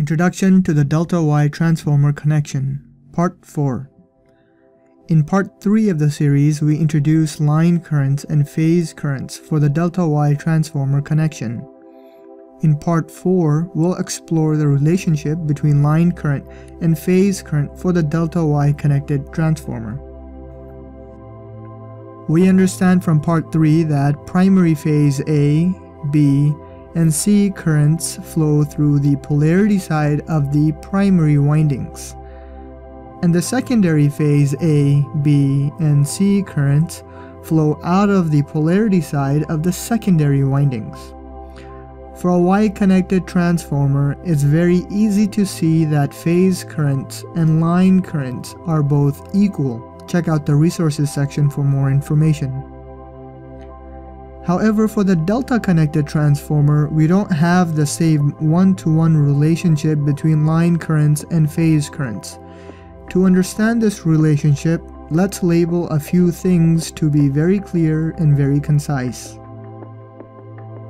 Introduction to the delta-Y transformer connection, Part 4. In Part 3 of the series, we introduce line currents and phase currents for the delta-Y transformer connection. In Part 4, we'll explore the relationship between line current and phase current for the delta-Y connected transformer. We understand from Part 3 that primary phase A, B, and C currents flow through the polarity side of the primary windings. And the secondary phase A, B, and C currents flow out of the polarity side of the secondary windings. For a Y-connected transformer, it's very easy to see that phase currents and line currents are both equal. Check out the resources section for more information. However, for the delta connected transformer, we don't have the same one-to-one -one relationship between line currents and phase currents. To understand this relationship, let's label a few things to be very clear and very concise.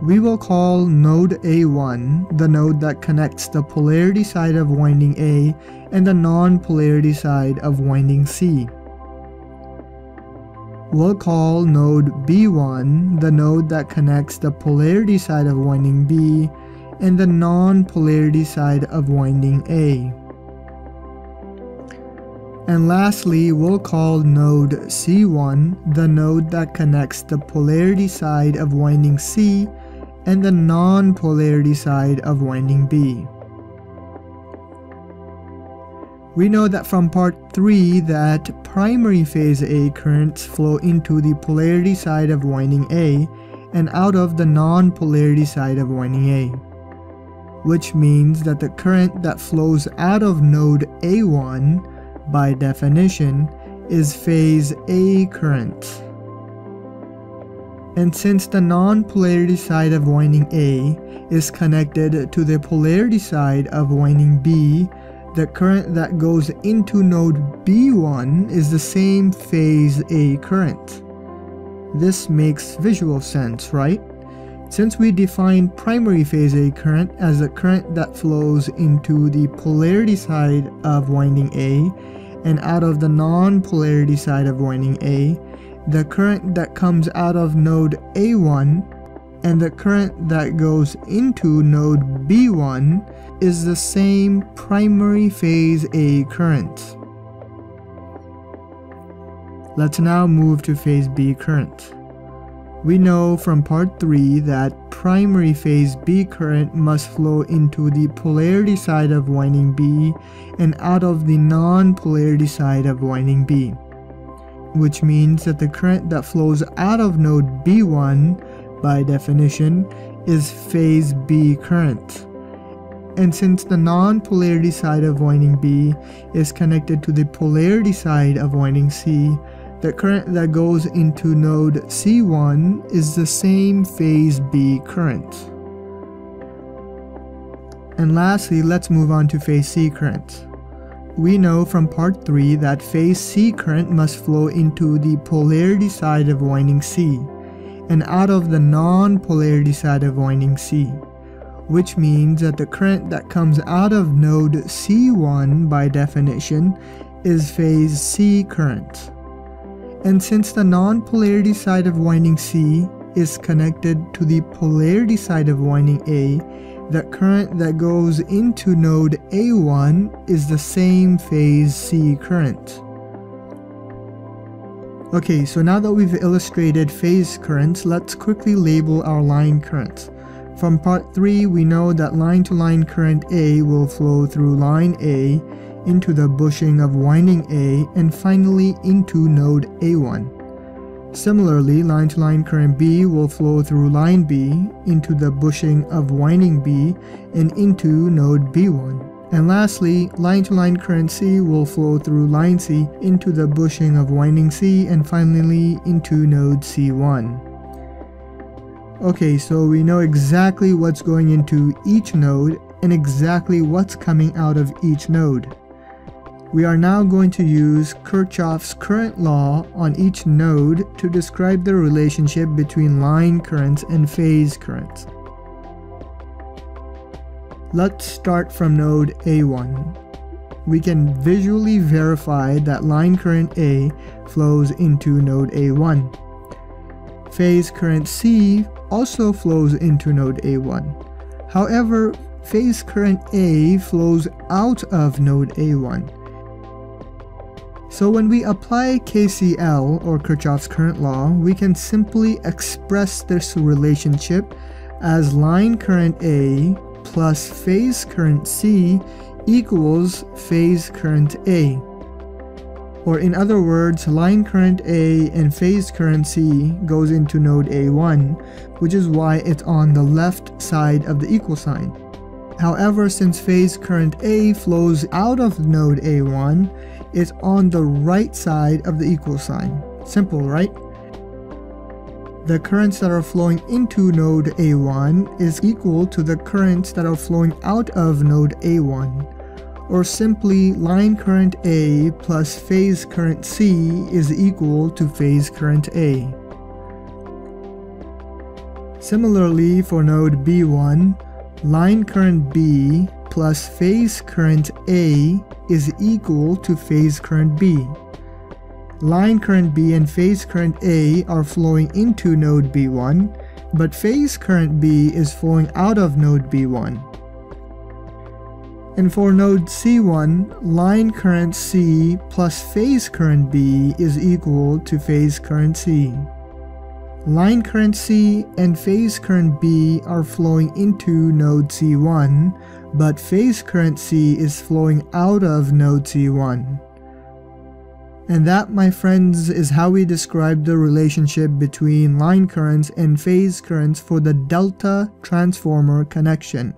We will call node A1 the node that connects the polarity side of winding A and the non-polarity side of winding C. We'll call node B1 the node that connects the polarity side of winding B and the non-polarity side of winding A. And lastly, we'll call node C1 the node that connects the polarity side of winding C and the non-polarity side of winding B. We know that from part 3 that primary phase A currents flow into the polarity side of winding A and out of the non-polarity side of winding A, which means that the current that flows out of node A1 by definition is phase A current. And since the non-polarity side of winding A is connected to the polarity side of winding B the current that goes into node B1 is the same phase A current. This makes visual sense, right? Since we define primary phase A current as a current that flows into the polarity side of winding A and out of the non-polarity side of winding A, the current that comes out of node A1 and the current that goes into node B1 is the same primary phase A current. Let's now move to phase B current. We know from part 3 that primary phase B current must flow into the polarity side of winding B and out of the non-polarity side of winding B, which means that the current that flows out of node B1 by definition is phase B current. And since the non-polarity side of winding B is connected to the polarity side of winding C, the current that goes into node C1 is the same phase B current. And lastly, let's move on to phase C current. We know from part 3 that phase C current must flow into the polarity side of winding C and out of the non-polarity side of winding C which means that the current that comes out of node C1 by definition is phase C current. And since the non-polarity side of winding C is connected to the polarity side of winding A, the current that goes into node A1 is the same phase C current. Okay, so now that we've illustrated phase currents, let's quickly label our line currents. From part 3, we know that line-to-line -line current A will flow through line A into the bushing of winding A and finally into node A1. Similarly, line-to-line -line current B will flow through line B into the bushing of winding B and into node B1. And lastly, line-to-line -line current C will flow through line C into the bushing of winding C and finally into node C1. Okay, so we know exactly what's going into each node and exactly what's coming out of each node. We are now going to use Kirchhoff's current law on each node to describe the relationship between line currents and phase currents. Let's start from node A1. We can visually verify that line current A flows into node A1. Phase current C also flows into node A1. However, phase current A flows out of node A1. So when we apply KCL or Kirchhoff's current law, we can simply express this relationship as line current A plus phase current C equals phase current A. Or in other words, line current A and phase current C goes into node A1, which is why it's on the left side of the equal sign. However, since phase current A flows out of node A1, it's on the right side of the equal sign. Simple, right? The currents that are flowing into node A1 is equal to the currents that are flowing out of node A1 or simply line current A plus phase current C is equal to phase current A. Similarly for node B1, line current B plus phase current A is equal to phase current B. Line current B and phase current A are flowing into node B1, but phase current B is flowing out of node B1. And for node C1, line current C plus phase current B is equal to phase current C. Line current C and phase current B are flowing into node C1, but phase current C is flowing out of node C1. And that, my friends, is how we describe the relationship between line currents and phase currents for the delta transformer connection.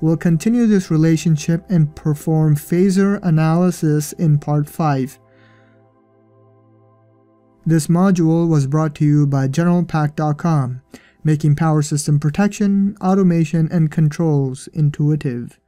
We'll continue this relationship and perform phasor analysis in part 5. This module was brought to you by GeneralPAC.com making power system protection, automation, and controls intuitive.